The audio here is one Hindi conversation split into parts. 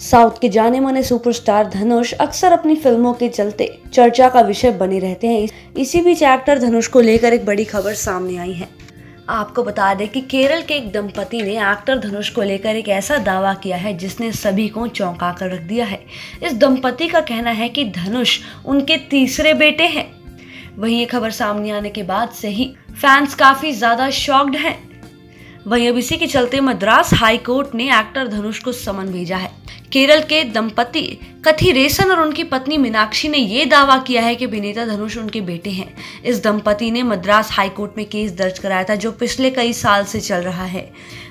साउथ के जाने माने सुपरस्टार धनुष अक्सर अपनी फ़िल्मों के चलते चर्चा का विषय बने रहते हैं। इसी बीच एक्टर धनुष को लेकर एक बड़ी खबर सामने आई है। आपको बता दें कि केरल के एक दंपति ने एक्टर धनुष को लेकर एक ऐसा दावा किया है जिसने सभी को चौंका कर रख दिया है। इस दंपति का कहना है कि धनुष उनके तीसरे बेटे हैं। वहीं ये खबर सामने आने के बाद से ही फैंस काफ़ी ज़्यादा शॉक्ड हैं। वहीं अब इसी के चलते मद्रास हाई कोर्ट ने एक्टर धनुष को समन भेजा है। केरल के दंपति कथी रेसन और उनकी पत्नी मीनाक्षी ने यह दावा किया है कि अभिनेता धनुष उनके बेटे हैं। इस दंपति ने मद्रास हाईकोर्ट में केस दर्ज कराया था, जो पिछले कई साल से चल रहा है।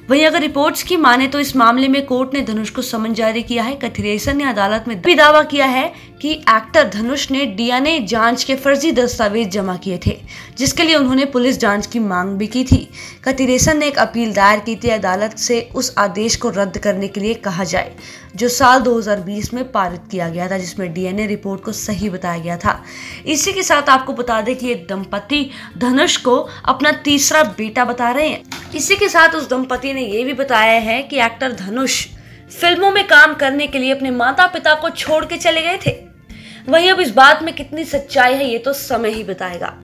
वहीं अगर रिपोर्ट्स की माने तो इस मामले में कोर्ट ने धनुष को समन जारी किया है। कथिरेसन ने अदालत में भी दावा किया है कि एक्टर धनुष ने डीएनए जाँच के फर्जी दस्तावेज़ जमा किए थे, जिसके लिए उन्होंने पुलिस जाँच की मांग भी की थी। कतिरेसन ने एक अपील दायर की थी, अदालत से उस आदेश को रद्द करने के लिए कहा जाए, जो साल 2020 में पारित किया गया था, जिसमें डीएनए रिपोर्ट को सही बताया गया था। इसी के साथ आपको बता दें कि ये दंपति धनुष को अपना तीसरा बेटा बता रहे हैं। इसी के साथ उस दंपति ने ये भी बताया है कि एक्टर धनुष फ़िल्मों में काम करने के लिए अपने माता पिता को छोड़ के चले गए थे। वहीं अब इस बात में कितनी सच्चाई है, ये तो समय ही बताएगा।